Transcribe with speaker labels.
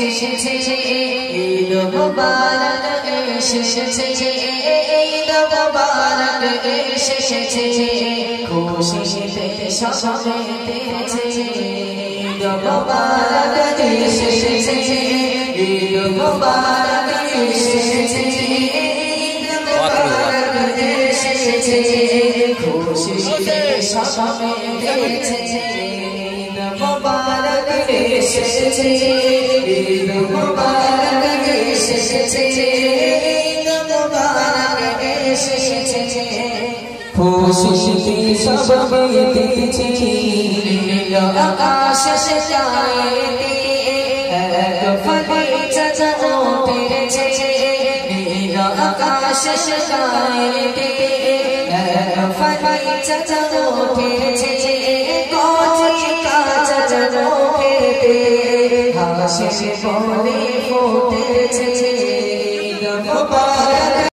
Speaker 1: এসেছে ঈদ মুবারক এসেছে ঈদ মুবারক এসেছে খুশিতে সবেতেছে ঈদ মুবারক এসেছে ঈদ মুবারক এসেছে ঈদ মুবারক এসেছে খুশিতে মুবারক এসেছে ঈদ
Speaker 2: খুশিতে সব বেঁধেছি
Speaker 1: আকাশ সাজাইতে এক ফরিচা উঠেছে নীল আকাশ সাজাইতে এক ফরিচা উঠেছে কচি কাজ উঠেতে হাসি বলে ফুটেছে
Speaker 2: মুবারক